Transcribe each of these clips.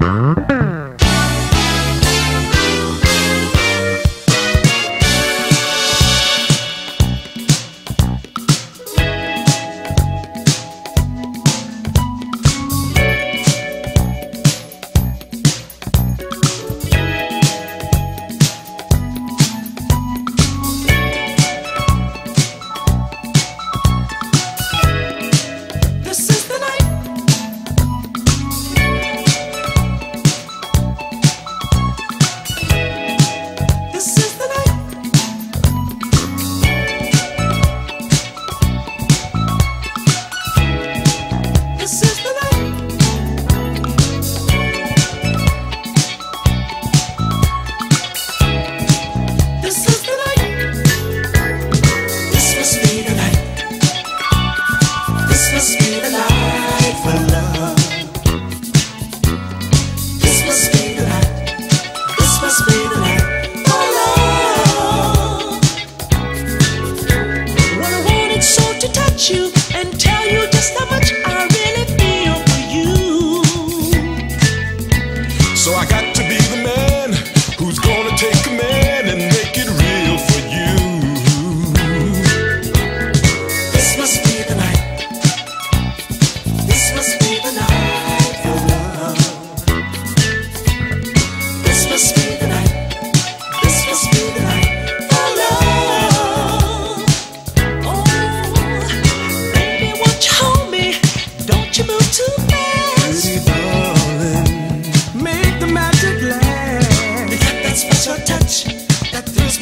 Mm-hmm.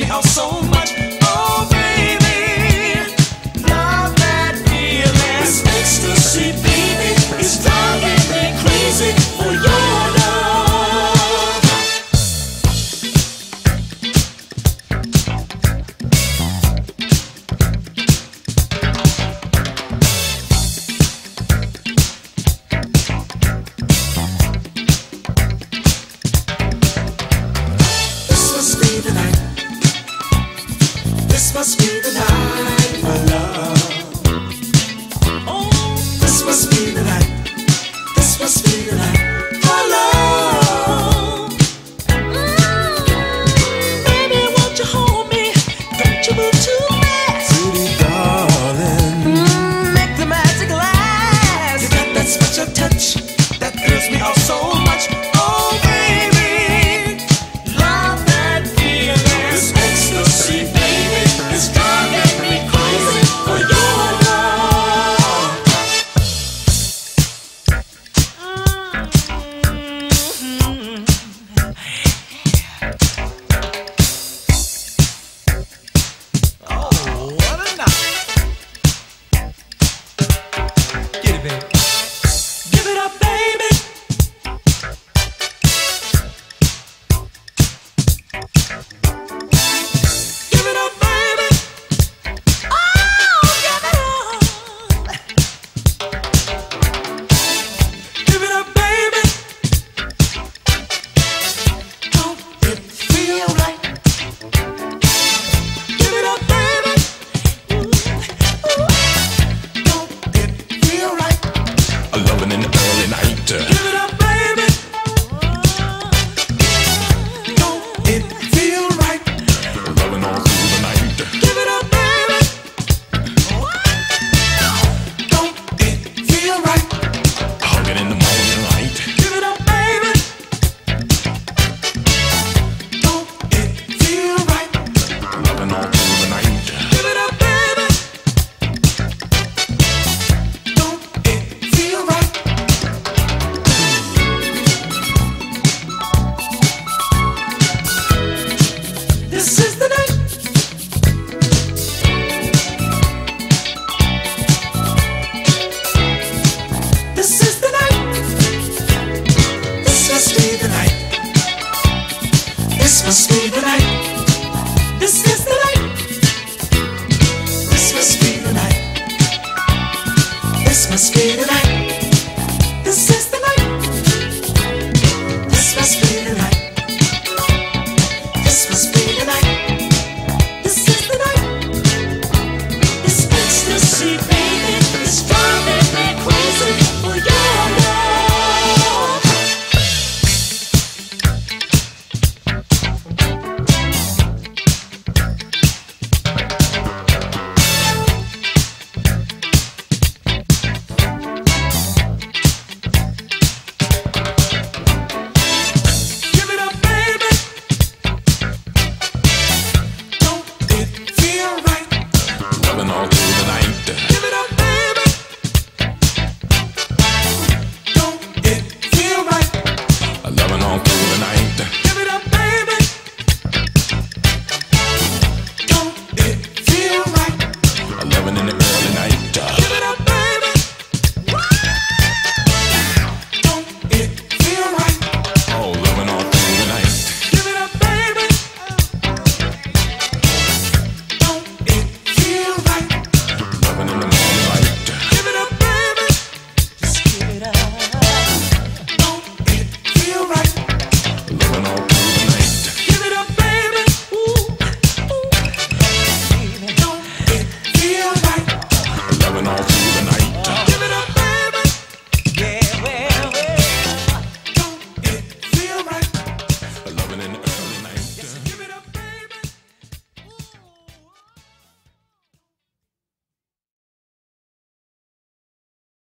Christmas basket of the world tonight.